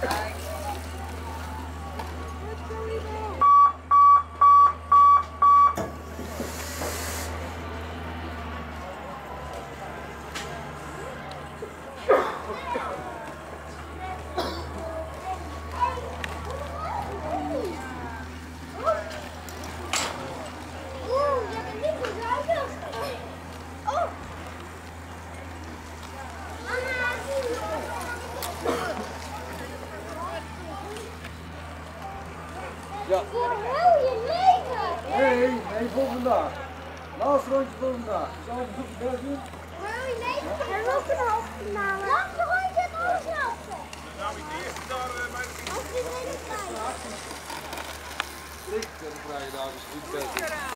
Bye. Ja. Voor heel je leven. Nee, nee, voor vandaag. Laatste rondje volgende vandaag. Zo, ik een goed best doen? Voor heel je leven. En nog een halve finale. Laatste rondje en afslappen. Nou, ik eerst daar eh, bij de Als je het niet. Ik Ligt en vrije dagen is goed best